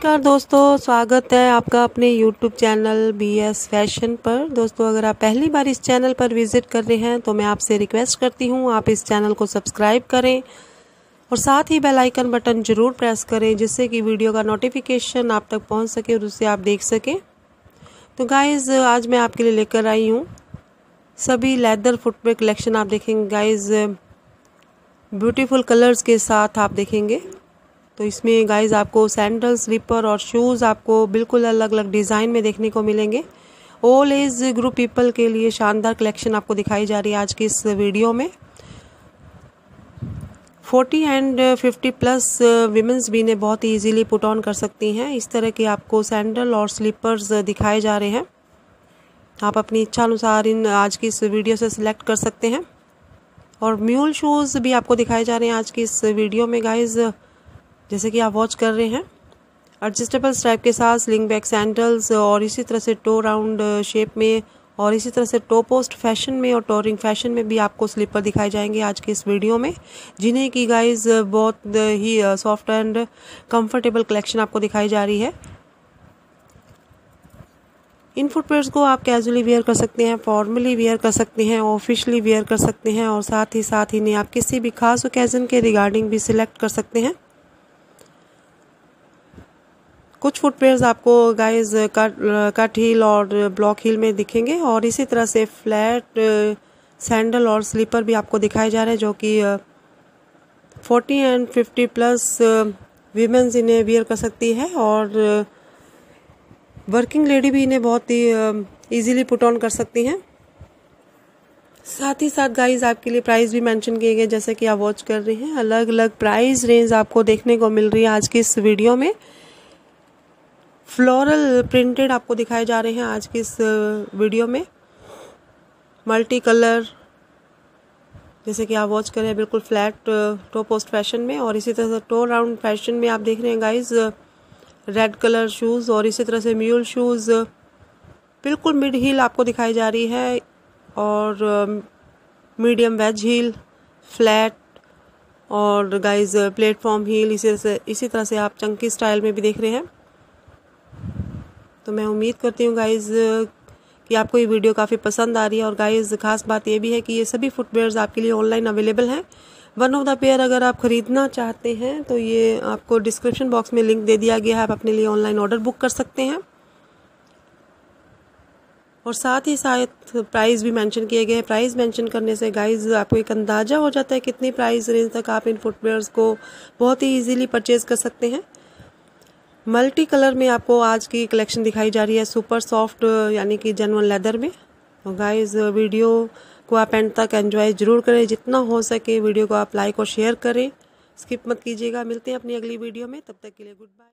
नमस्कार दोस्तों, स्वागत है आपका अपने YouTube channel B S fashion पर। दोस्तों, अगर आप पहली बार इस चैनल पर विज़िट कर रहे हैं तो मैं आपसे रिक्वेस्ट करती हूँ, आप इस चैनल को सब्सक्राइब करें और साथ ही बेल आइकन बटन ज़रूर प्रेस करें, जिससे कि वीडियो का नोटिफिकेशन आप तक पहुँच सके और उससे आप देख सकें। तो गाइज़ आज मैं आपके लिए लेकर आई हूँ सभी लेदर फुटवेयर कलेक्शन आप देखेंगे गाइज़ ब्यूटीफुल कलर्स के साथ आप देखेंगे। तो इसमें गाइज़ आपको सैंडल स्लीपर और शूज़ आपको बिल्कुल अलग अलग डिज़ाइन में देखने को मिलेंगे। ओल एज ग्रुप पीपल के लिए शानदार कलेक्शन आपको दिखाई जा रही है आज की इस वीडियो में। 40 एंड 50 प्लस वीमेंस भी ने बहुत ही इजीली पुट ऑन कर सकती हैं। इस तरह के आपको सैंडल और स्लीपर्स दिखाए जा रहे हैं। आप अपनी इच्छा अनुसार इन, आज की इस वीडियो से सिलेक्ट कर सकते हैं। और म्यूल शूज़ भी आपको दिखाए जा रहे हैं आज की इस वीडियो में गाइज़ जैसे कि आप वॉच कर रहे हैं। एडजस्टेबल स्ट्राइप के साथ स्लिंग बैक सैंडल्स और इसी तरह से टो राउंड शेप में और इसी तरह से टो पोस्ट फ़ैशन में और टोरिंग फ़ैशन में भी आपको स्लीपर दिखाए जाएँगे आज के इस वीडियो में, जिन्हें की गाइज़ बहुत ही सॉफ्ट एंड कंफर्टेबल कलेक्शन आपको दिखाई जा रही है। इन फुटवेयर्स को आप कैजुअली वेयर कर सकते हैं फॉर्मली वेयर कर सकते हैं ऑफिशियली वेयर कर सकते हैं और साथ ही साथ इन्हें आप किसी भी खास ओकेजन के रिगार्डिंग भी सिलेक्ट कर सकते हैं। कुछ फुटवेयर्स आपको गाइस कट हील और ब्लॉक हील में दिखेंगे और इसी तरह से फ्लैट सैंडल और स्लीपर भी आपको दिखाए जा रहे हैं जो कि forty and fifty plus womens इन्हें वियर कर सकती है और वर्किंग लेडी भी इन्हें बहुत ही इजीली पुट ऑन कर सकती हैं। साथ ही साथ गाइस आपके लिए प्राइस भी मेंशन किए गए, जैसे कि आप वॉच कर रहे हैं। अलग अलग प्राइस रेंज आपको देखने को मिल रही है आज की इस वीडियो में। फ्लोरल प्रिंटेड आपको दिखाए जा रहे हैं आज की इस वीडियो में। मल्टी कलर जैसे कि आप वॉच करें बिल्कुल फ्लैट टो पोस्ट फ़ैशन में। और इसी तरह से टो राउंड फ़ैशन में आप देख रहे हैं गाइस रेड कलर शूज़ और इसी तरह से म्यूल शूज़ बिल्कुल मिड हील आपको दिखाई जा रही है। और मीडियम वेज हील फ्लैट और गाइस प्लेटफॉर्म हील इसी तरह से, इसी तरह से आप चंकी स्टाइल में भी देख रहे हैं। तो मैं उम्मीद करती हूँ गाइज़ कि आपको ये वीडियो काफ़ी पसंद आ रही है। और गाइज़ खास बात ये भी है कि ये सभी फुटवेयर्स आपके लिए ऑनलाइन अवेलेबल हैं। वन ऑफ़ द पेयर अगर आप ख़रीदना चाहते हैं तो ये आपको डिस्क्रिप्शन बॉक्स में लिंक दे दिया गया है। आप अपने लिए ऑनलाइन ऑर्डर बुक कर सकते हैं। और साथ ही साथ प्राइस भी मेंशन किए गए हैं। प्राइस मेंशन करने से गाइज़ आपको एक अंदाज़ा हो जाता है कितनी प्राइस रेंज तक आप इन फुटवेयर्स को बहुत ही इजीली परचेज़ कर सकते हैं। मल्टी कलर में आपको आज की कलेक्शन दिखाई जा रही है सुपर सॉफ्ट, यानी कि जनवन लेदर में। तो गाइस वीडियो को आप एंड तक एंजॉय ज़रूर करें। जितना हो सके वीडियो को आप लाइक और शेयर करें। स्किप मत कीजिएगा। मिलते हैं अपनी अगली वीडियो में। तब तक के लिए गुड बाय